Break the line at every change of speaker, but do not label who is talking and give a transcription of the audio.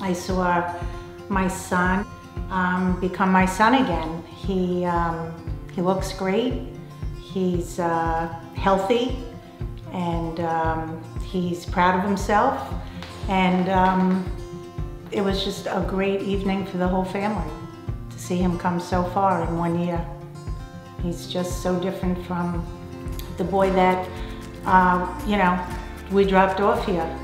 I saw my son um, become my son again. He, um, he looks great. He's uh, healthy and um, he's proud of himself. And um, it was just a great evening for the whole family to see him come so far in one year. He's just so different from the boy that, uh, you know, we dropped off here.